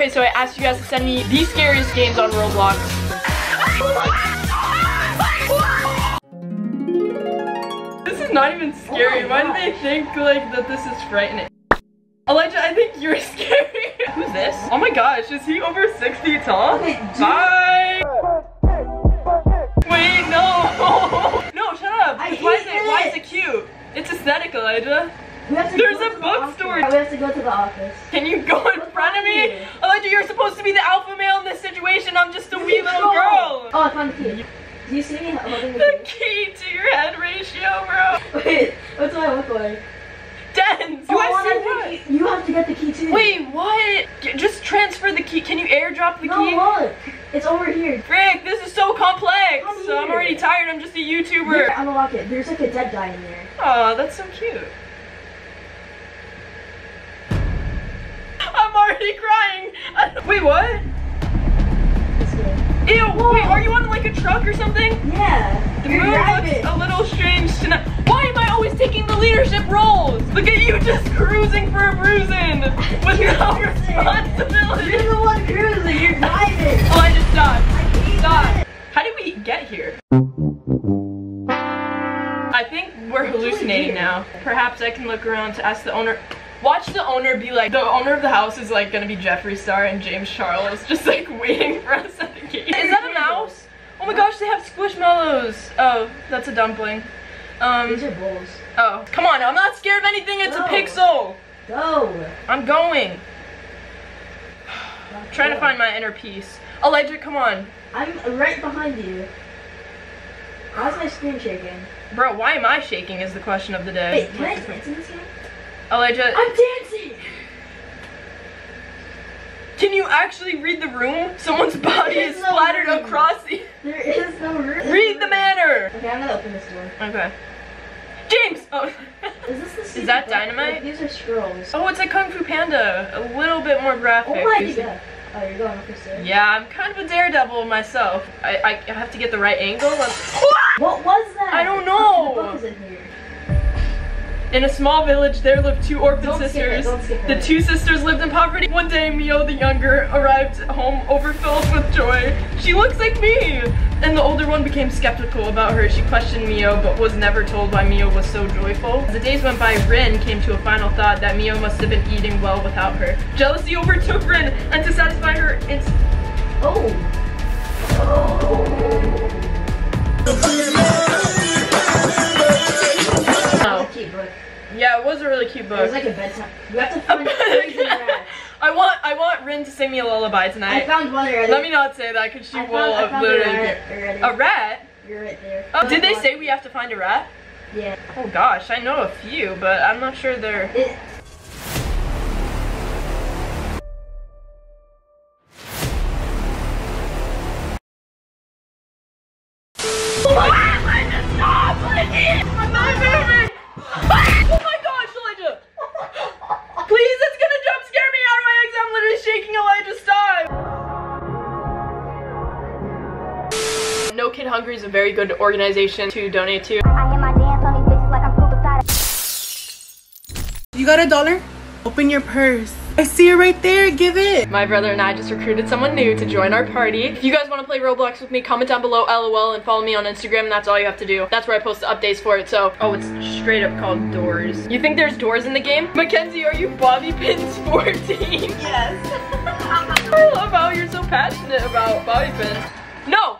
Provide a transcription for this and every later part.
Okay, so I asked you guys to send me the scariest games on Roblox. This is not even scary. Oh Why do they think like that this is frightening? Elijah, I think you're scary. Who's this? Oh my gosh, is he over six feet tall? Bye. Wait, no. no, shut up. Why is hate it? Why is it. it cute? It's aesthetic, Elijah. We have to There's go a the bookstore. We have to go to the office. Can you go in me? you? Elijah, you're supposed to be the alpha male in this situation. I'm just a wee little girl. Oh, I found the key. Do you see me holding The the key to your head ratio, bro. Wait, what's my look like? Dens. Do Oh, I see what? You you have to get the key too. Wait, what? Just transfer the key. Can you airdrop the No, key? look. It's over here. Frick, this is so complex. So I'm already tired. I'm just a YouTuber. Here, YouTuber. unlock it. There's like a dead guy in there. Aw, that's so cute. Already crying. Wait, what? Ew, wait, are you on like a truck or something? Yeah. The moon looks a little strange tonight. Why am I always taking the leadership roles? Look at you just cruising for a bruising with no responsibility. You're the one cruising. You're driving. Oh, I just stopped. I hate Stop. it. How did we get here? I think we're hallucinating now. Perhaps I can look around to ask the owner. Watch the owner be like, the owner of the house is like gonna be Jeffree Star and James Charles, just like waiting for us at the gate. Is that a mouse? Oh my gosh, they have squishmallows. Oh, that's a dumpling. Um, These are bulls. oh, come on, I'm not scared of anything, it's a pixel. Go. I'm going. trying to find my inner peace. Elijah, come on. I'm right behind you. How's my screen shaking? Bro, why am I shaking is the question of the day. Wait, can I dance in this game? Oh, Elijah, I'm dancing. can you actually read the room? Someone's body is no splattered room. across the. There is no room. Read the manor! Okay, I'm gonna open this door. Okay. James! Oh. Is this the secret that dynamite? Like, these are scrolls. oh, it's a Kung Fu Panda. A little bit more graphic. Oh my god. Oh, you're going up the stairs. Yeah, I'm kind of a daredevil myself. I, I have to get the right angle. What was that? I don't know. Is in a small village, there lived two orphan Don't it, sisters. the two sisters lived in poverty. One day, Mio the younger arrived home overfilled with joy. She looks like me! And the older one became skeptical about her. She questioned Mio, but was never told why Mio was so joyful. As the days went by, Rin came to a final thought that Mio must have been eating well without her. Jealousy overtook Rin, and to book. was like a bedtime. You have to find. I want I want Rin to sing me a lullaby tonight. I found one already. Let me not say that because she I will found, I found a rat a rat. You're right there. Oh, did they say we have to find a rat? Yeah. Oh gosh, I know a few, but I'm not sure they're. It, very good organization to donate to. I hear my dance on these bitches like I'm scuba diving. You got a dollar? Open your purse. I see it right there. Give it. My brother and I just recruited someone new to join our party. If you guys want to play Roblox with me, comment down below LOL and follow me on Instagram. That's all you have to do. That's where I post the updates for it. So, oh, it's straight up called doors. You think there's doors in the game? Mackenzie, are you Bobby Pins 14? yes. I love how you're so passionate about bobby pins. No!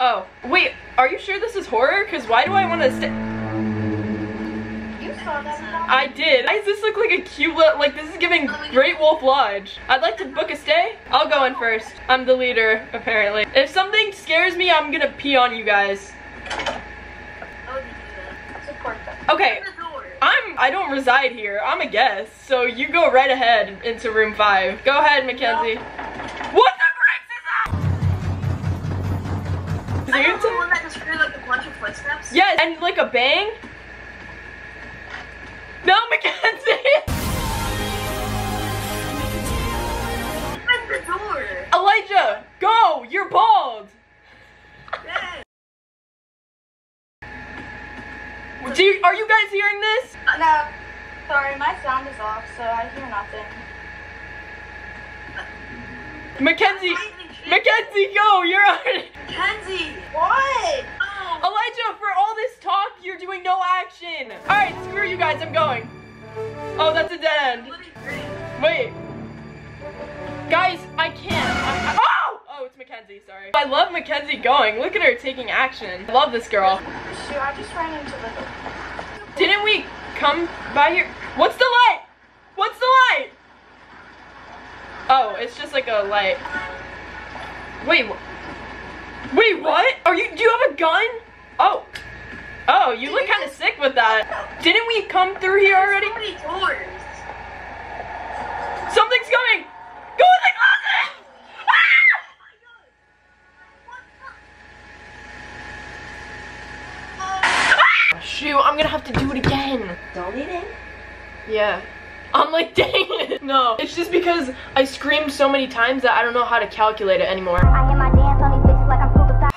Oh, wait, are you sure this is horror? Because why do I want to stay? You saw that I did. Why does this look like a cute little, like this is giving Great Wolf Lodge. I'd like to book a stay. I'll go in first. I'm the leader, apparently. If something scares me, I'm gonna pee on you guys. Okay, I'm, I don't reside here. I'm a guest. So you go right ahead into room five. Go ahead, Mackenzie. Just heard like a bunch of footsteps. Yes, and like a bang. No, Mackenzie! Open the door. Elijah, go! You're bald! Yeah. Do you, are you guys hearing this? Uh, no, sorry, my sound is off, so I hear nothing. Mackenzie, Mackenzie, go! You're on. Mackenzie, What? Elijah, for all this talk, you're doing no action. All right, screw you guys. I'm going. Oh, that's a dead end. Wait. Guys, I can't. I- I- oh! Oh, it's Mackenzie, sorry. I love Mackenzie going. Look at her taking action. I love this girl. Shoot, I just ran into the. Didn't we come by here? What's the light? What's the light? Oh, it's just like a light. Wait, wait, what? Are you, do you have a gun? Oh. Oh, you look kind of sick with that. Didn't we come through here already? So many doors. Something's coming! Go in the closet! Ah! Shoot, I'm gonna have to do it again. Don't eat it. Yeah. I'm like, dang it. No, it's just because I screamed so many times that I don't know how to calculate it anymore. I hear my dance on these bitches like I'm super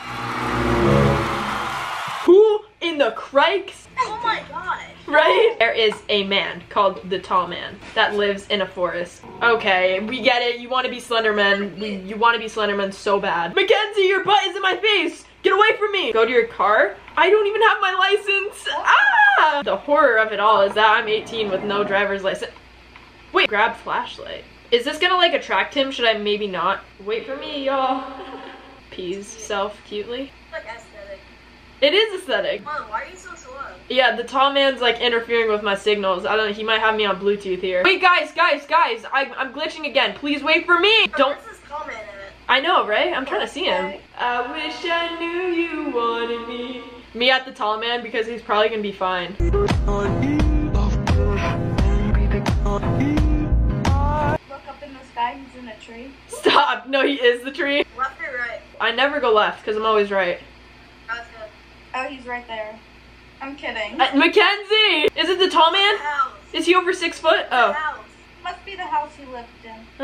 Who in the crikes? Oh my god. Right? There is a man called the Tall Man that lives in a forest. Okay, we get it. You want to be Slenderman. We, you want to be Slenderman so bad. Mackenzie, your butt is in my face. Get away from me. Go to your car. I don't even have my license. Ah! The horror of it all is that I'm 18 with no driver's license. Wait, grab flashlight. Is this gonna like attract him? Should I maybe not? Wait for me, y'all. Peas self cutely. Like aesthetic. It is aesthetic. Mom, why are you so slow? Yeah, the tall man's like interfering with my signals. I don't. Know, he might have me on Bluetooth here. Wait, guys, guys, guys! I, I'm glitching again. Please wait for me. Don't. This? I know, right? I'm trying to see him. I wish I knew you wanted me. Me at the tall man because he's probably gonna be fine. Look up in the sky, he's in a tree. Stop. No, he is the tree. Left or right? I never go left because I'm always right. Oh, he's right there. I'm kidding. Uh, Mackenzie! Is it the tall man? House. Is he over six foot? Oh. House. Must be the house he lived in. I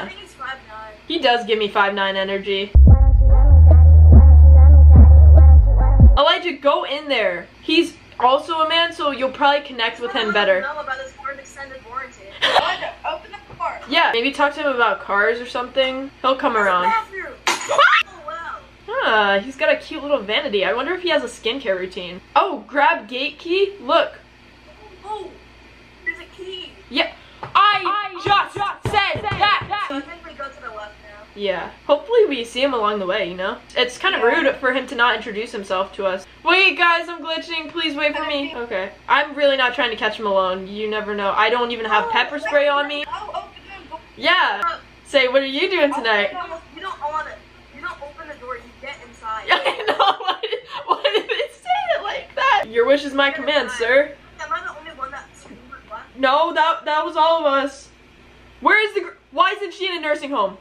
Ah. think he's five nine. He does give me five nine energy. Why don't you let me, daddy? Why don't you let me, daddy? Why don't you, why don't you? Elijah, go in there. He's also a man, so you'll probably connect with him better. Know about this hard extended warranty. Elijah, open the door. Yeah, maybe talk to him about cars or something. He'll come around. Bathroom. oh. Ah, he's got a cute little vanity. I wonder if he has a skincare routine. Oh, grab gate key. Look. Oh, there's a key. Yeah, I, just, said that. So I think we go to the left now. Yeah, hopefully we see him along the way, you know? It's kind of rude for him to not introduce himself to us. Wait, guys, I'm glitching. Please wait for me. Okay. I'm really not trying to catch him alone. You never know. I don't even have oh, pepper spray on me. Oh, oh door. Yeah. Say, what are you doing oh, tonight? You don't, want it. You don't open the door. You get inside. I know. Why did, why did they say it like that? Your wish is my command, sir. Am I the only one that screamed? No, that that was all of us. Where is the? Why isn't she in a nursing home?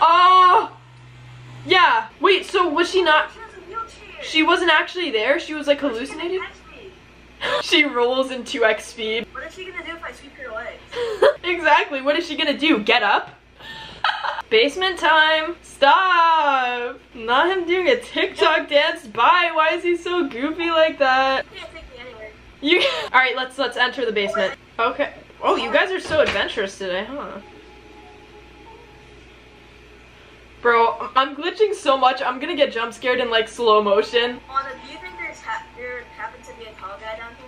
Oh, yeah. Wait, so was she not? She has a wheelchair. She wasn't actually there. She was like hallucinating. she rolls in 2x speed. What is she gonna do if I sweep her legs? exactly. What is she gonna do? Get up? Basement time. Stop. Not him doing a TikTok dance. Bye. Why is he so goofy like that? You can't take me anywhere. You. All right. Let's let's enter the basement. Okay. Oh, you guys are so adventurous today, huh? Bro, I'm glitching so much. I'm gonna get jump scared in like slow motion. Anna, do you think there's ha- there happens to be a tall guy down here?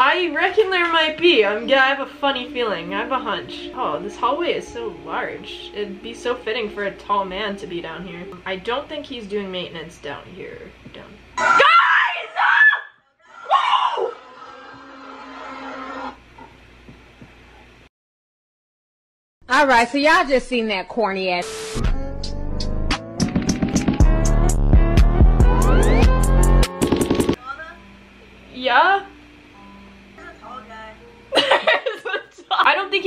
I reckon there might be. I'm yeah, I have a funny feeling. I have a hunch. Oh, this hallway is so large. It'd be so fitting for a tall man to be down here. I don't think he's doing maintenance down here. Down. Guys! Ah! Whoa! All right, so y'all just seen that corny ass.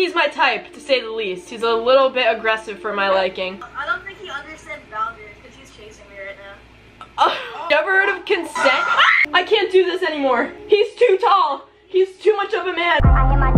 He's my type, to say the least. He's a little bit aggressive for my liking. I don't think he understands boundaries because he's chasing me right now. Oh, you ever heard of consent? Ah! I can't do this anymore. He's too tall. He's too much of a man. I hear my